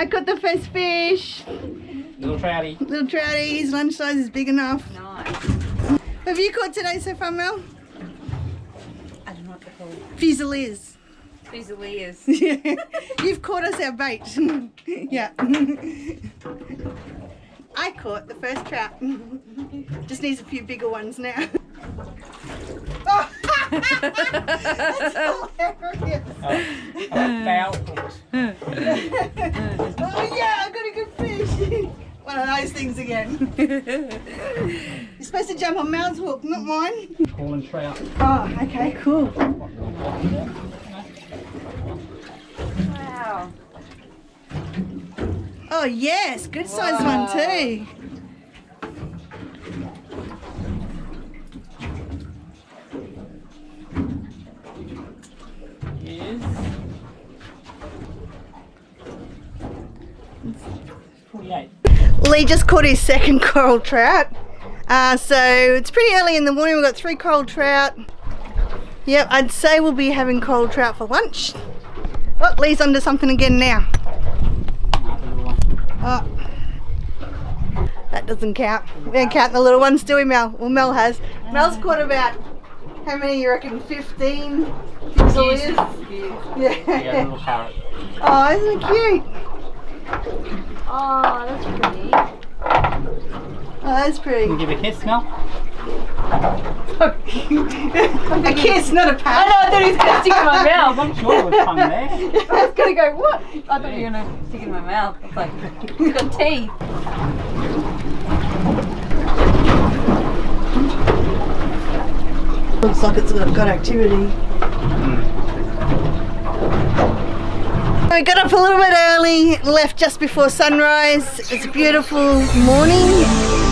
I caught the first fish. Little trouty. Little trouty, his lunch size is big enough. Nice. Have you caught today so far, Mel? I don't know what they're called. Fusiliers. Fusiliers. Yeah. You've caught us our bait. yeah. I caught the first trout. Just needs a few bigger ones now. Oh. That's hilarious. Foul hooked. Oh those things again. You're supposed to jump on Mel's hook, not mine. Coral trout. Oh, okay, cool. wow. Oh yes, good sized one too. Yes. 48. Lee just caught his second coral trout. Uh, so it's pretty early in the morning. We've got three coral trout. Yep, I'd say we'll be having coral trout for lunch. Oh, Lee's under something again now. Another little one. Oh. That doesn't count. We don't count the little ones, do we, Mel? Well, Mel has. Mel's caught about, how many you reckon? 15? Fusiliers? Yeah, Yeah. little parrot. Oh, isn't it cute? Oh, that's pretty. Oh, that's Can pretty. you give a kiss, Mel? a kiss, not a I pat. know, I thought he was going to stick in my mouth. I'm sure there was tongue there. I was going to go, what? I thought you were going to stick it in my mouth. I was like, it's got teeth. Looks like it's got, got activity. Hmm. We got up a little bit early, left just before sunrise. It's a beautiful morning.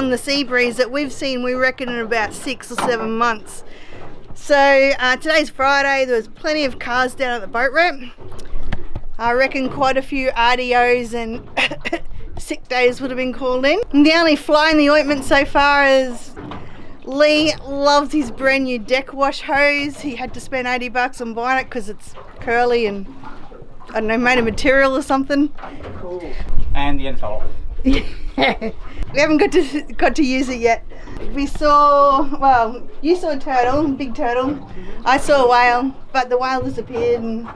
On the sea breeze that we've seen, we reckon, in about six or seven months. So uh, today's Friday, there was plenty of cars down at the boat ramp. I reckon quite a few RDOs and sick days would have been called in. And the only fly in the ointment so far is Lee loves his brand new deck wash hose. He had to spend 80 bucks on buying it because it's curly and I don't know, made of material or something. Cool. And the end fell off. We haven't got to got to use it yet. We saw well, you saw a turtle, big turtle. I saw a whale, but the whale disappeared and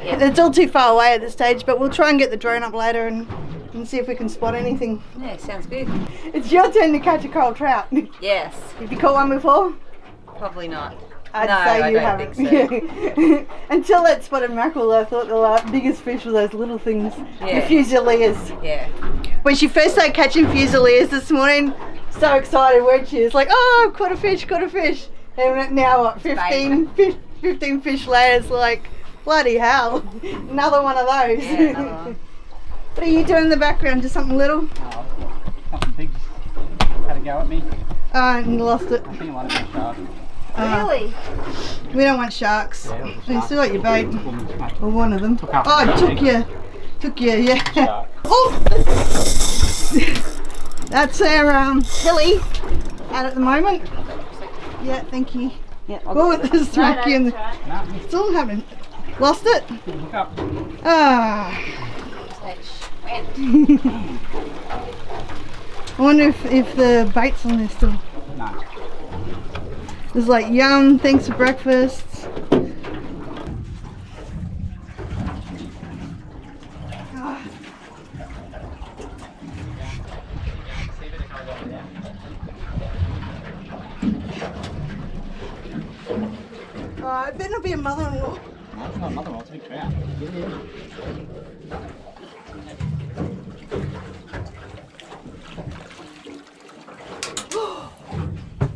it's all too far away at this stage, but we'll try and get the drone up later and, and see if we can spot anything. Yeah, sounds good. It's your turn to catch a coral trout. Yes, Have you caught one before? probably not. I'd No, say I you don't haven't. think Until that spotted mackerel, I thought the biggest fish were those little things, Yeah. the fusiliers. Yeah. When she first started catching fusiliers this morning, so excited, weren't she? It's like, oh, caught a fish, caught a fish. And now what, 15, 15 fish later, it's like, bloody hell, another one of those. Yeah, another one. what are you doing in the background? Just something little? Oh, something big had a go at me. Oh, and lost it. I think it might have been a shark. Uh, Really? we don't want sharks. Yeah, it was a You still got your bait. Woman's mate. Or one of them. Took half Oh, the it took you. Took you, yeah. Oh! That's our um, Tilly out at the moment. Yeah, thank you. Yeah. Oh, there's smack you in the. No, It's all happening. Lost it? didn't up. Ah. I wonder if, if the bait's on there still. No. There's like yum, thanks for breakfast. Oh, it better not be a mother-in-law. No, it's not another one, it's a big trout.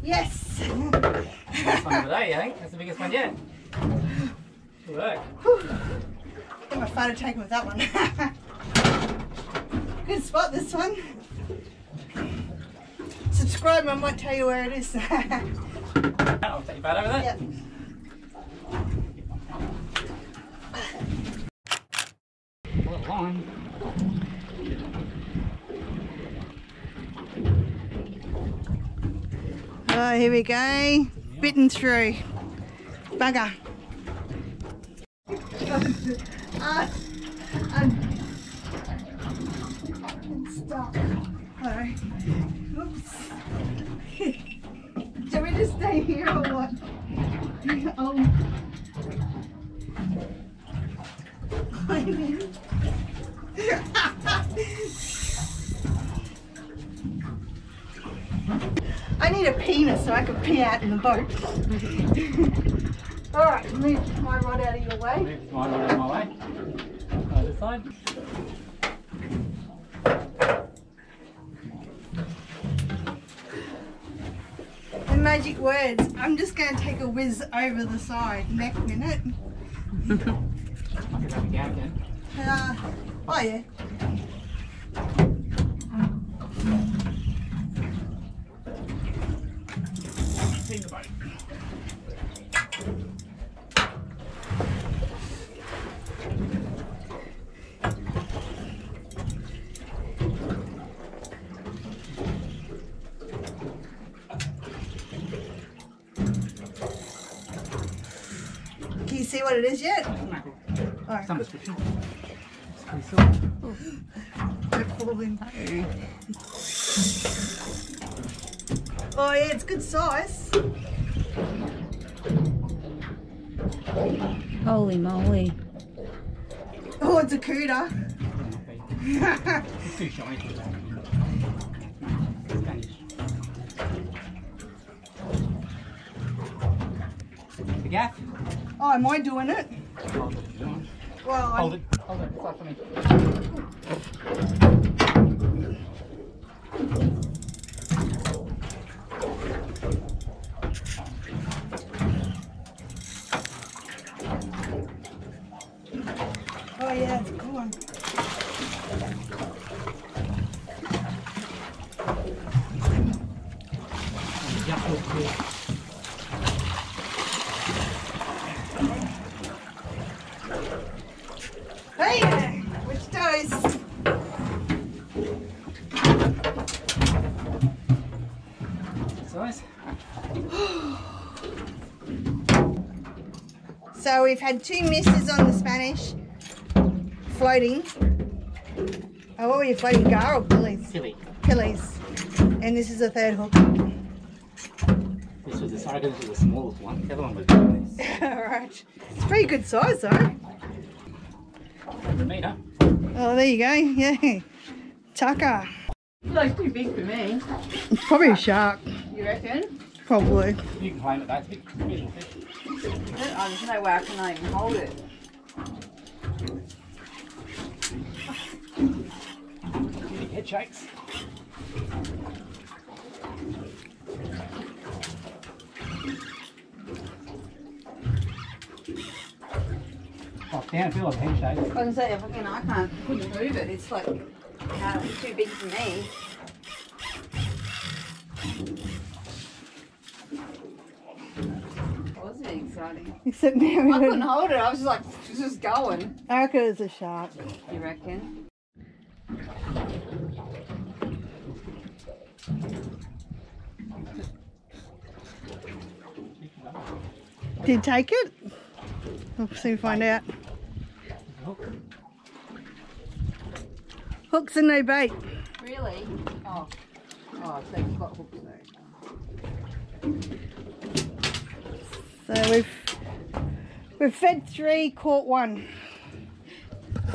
Yes! Biggest one of the day, I think. That's the biggest one yet. Good work. Get my photo taken with that one. Good spot, this one. subscribe, I might tell you where it is. I'll take you back over there. Yep. Oh, here we go. Bitten through. Bugger. uh, I'm. Alright. Oops. Shall we just stay here or what? Oh. I need a penis so I can pee out in the boat. Alright, move my rod out of your way. Move my rod out of my way. Other side. The magic words. I'm just going to take a whiz over the side. Neck minute. I can have a gap again. Uh, oh yeah. You see what it is yet? Mackerel. Alright, Some description. It's pretty silver. don't. Oh yeah, it's good size. Holy moly. Oh, it's a cooter. Oh, am I doing it? Hold it. if you. Well, Hold I'm, it. Hold it. It's like for me. oh yeah, it's a good one. Gaff hook here. Hey, which toes? Size. So we've had two misses on the Spanish floating. Oh, what were you floating? Gar or pulleys? Silly. Pulleys. And this is a third hook. This was the sorry, this was the smallest one. The other one was doing. Alright. It's pretty good size though. Over a metre. Oh, there you go. Yeah. Tucker. Like too big for me. It's probably a shark. You reckon? Probably. You can claim it, that's a bit visual fish. Oh, there's no way I can even hold it. Big head shakes. Oh, down, feel like head shakes. I gonna say, if I can, I can't, couldn't move it. It's like, uh, too big for me. Wasn't it Except Mary I couldn't hold it. I was just like, she's just going. I reckon it's a shark. You reckon? Did you take it? We'll soon find out. Hook. Hooks and no bait. Really? Oh. Oh, so you've got hooks though. So we've we've fed three, caught one.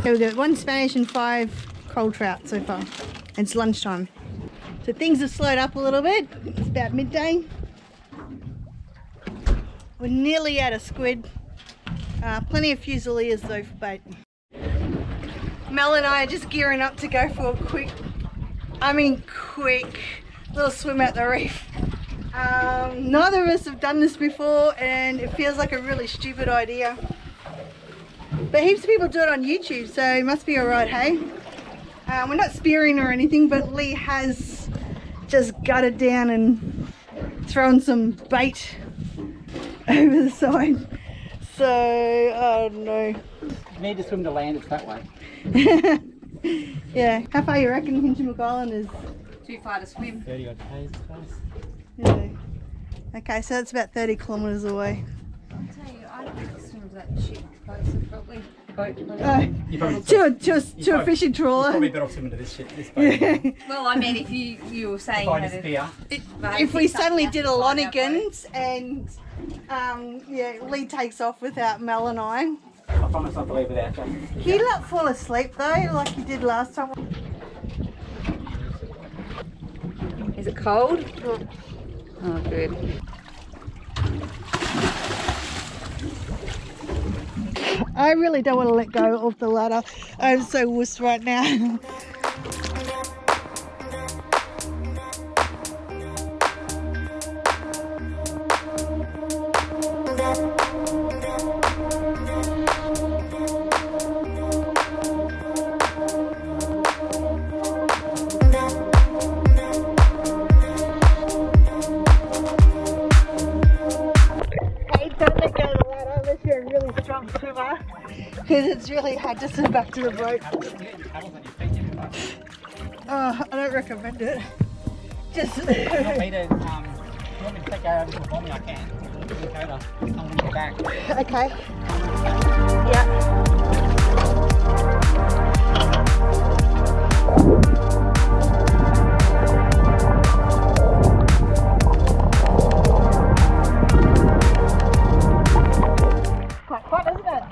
So we've got one Spanish and five coral trout so far. It's lunchtime. So things have slowed up a little bit. It's about midday. We're nearly out of squid. Uh, plenty of fusiliers though for bait. Mel and I are just gearing up to go for a quick, I mean quick, little swim at the reef. Um, neither of us have done this before and it feels like a really stupid idea. But heaps of people do it on YouTube, so it must be alright, hey? Uh, we're not spearing or anything, but Lee has just gutted down and thrown some bait over the side. So, I don't know. You need to swim to land, it's that way. yeah, how far you reckon Hinchinbrook Island is? Too far to swim. 30 odd k's, I suppose. Yeah. Okay, so that's about 30 kilometres away. I'll tell you, I don't think swim that shit closer, probably. Boat. Uh, You probably, to a, to a, to a fishing trawler. probably better off swimming to this shit, this boat. Yeah. Well, I mean, if you you were saying If I you had a- disappear, But if we suddenly did a else to Lonigans and um, yeah, Lee takes off without Mel and I I promise not to leave without you. He let fall asleep though, like he did last time. Is it cold? Oh, good. I really don't want to let go of the ladder. I'm so wuss right now. Because it's really hard to swim back to the boat. Paddles on your feet, you know. Oh, I don't recommend it. Just. You want me to, um, you want me to take you over to the? I can. Look over. I'm on your back. okay. Yeah.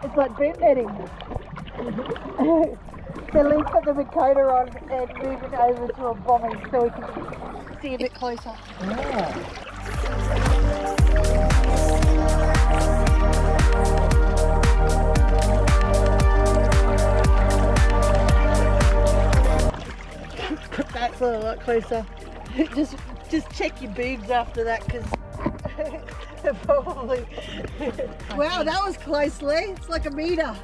It's like boot netting. so Lee put the Dakota on and move it over to a bommie so we can see a bit closer. That's a lot closer. just just check your boobs after that because probably. wow, that was close, Lee. It's like a meter.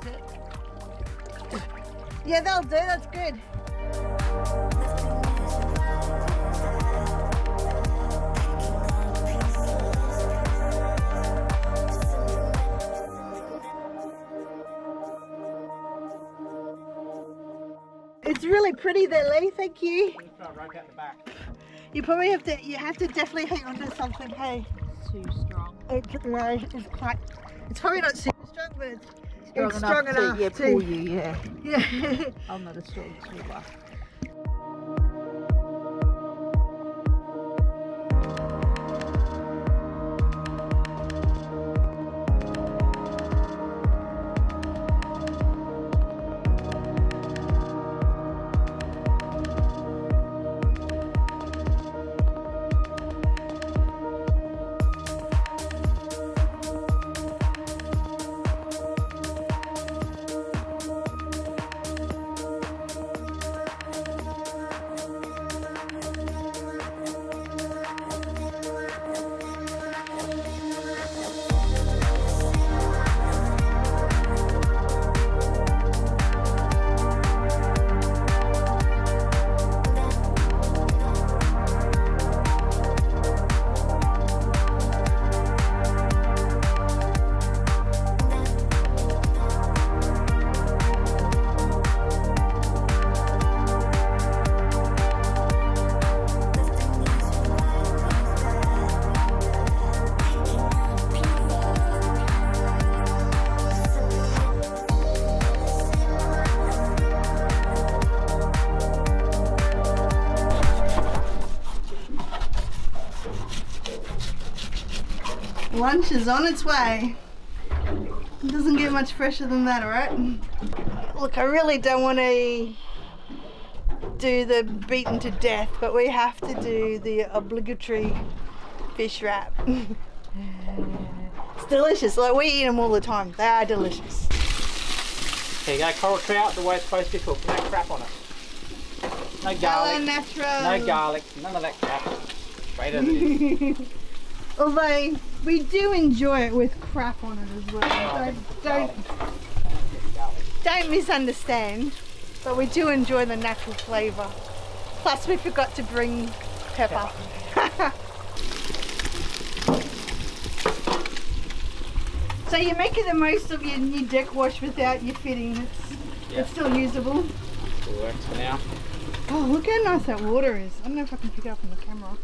Is it? Yeah, that'll do. That's good. It's really pretty there, Lee. Thank you. Throw a rope out the back. You probably have to. You have to definitely hang on to something. Hey, Too strong. it's, no, it's quite. It's probably not super strong, but it's Strong it's enough strong to, enough yeah, to. pull you, yeah. Yeah. I'm not a strong swimmer. Lunch is on its way. It doesn't get much fresher than that, alright? Look, I really don't want to do the beaten to death, but we have to do the obligatory fish wrap. it's delicious. Like we eat them all the time. They are delicious. Here you go, coral trout the way it's supposed to be cooked. No crap on it. No Hello, garlic. natural. No garlic. None of that crap. Straight as it is. Although we do enjoy it with crap on it as well. Don't, don't don't misunderstand, but we do enjoy the natural flavour. Plus we forgot to bring pepper. so you're making the most of your new deck wash without your fitting. It's, Yeah. it's still usable. It works for now. Oh, look how nice that water is. I don't know if I can pick it up on the camera.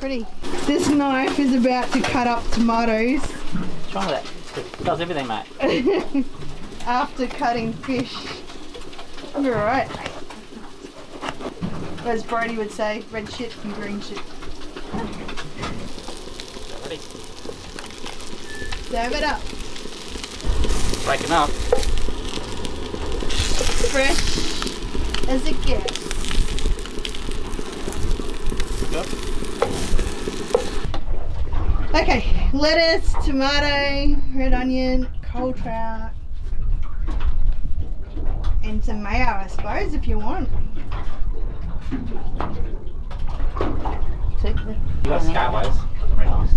Pretty. This knife is about to cut up tomatoes What's wrong with that? It does everything, mate. after cutting fish. Alright. As Brody would say, red shit and green shit. Ready? Serve it up. Breaking up. Fresh as it gets. Yep. Okay, lettuce, tomato, red onion, coral trout, and some mayo, I suppose, if you want. Take the- You got scallows. Very nice.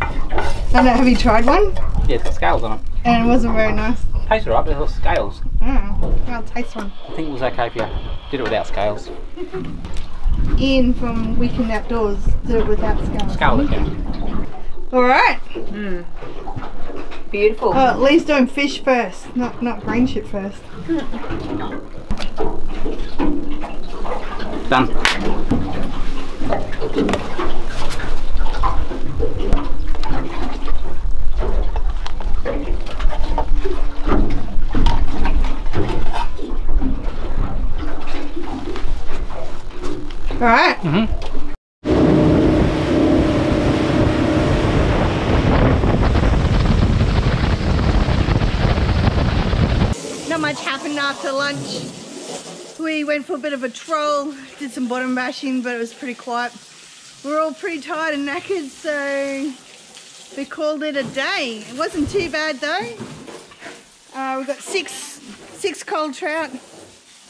I don't know, have you tried one? Yeah, it's got scales on it. And it wasn't very nice. Tastes alright, but there's little scales. Oh, I'll taste one. I think it was okay if you did it without scales. Ian from Weekend Outdoors did it without scales. Scale yeah. Alright. Mm. Beautiful. Oh, at least don't fish first, not not green shit first. Done. Alright. Mm-hmm. Not much happened after lunch. We went for a bit of a troll, did some bottom bashing, but it was pretty quiet. We We're all pretty tired and knackered, so we called it a day. It wasn't too bad though. Uh, we got six six coral trout,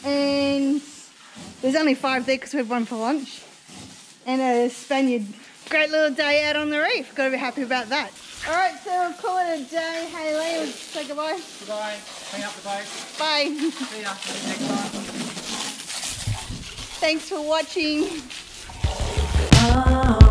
and there's only five there because we had one for lunch, and a Spaniard. Great little day out on the reef. Got to be happy about that. All right, so we'll call it a day. Hey, Lee, we'll say goodbye. Goodbye. Clean up the boat. Bye. See ya. See next time. Thanks for watching. Ah.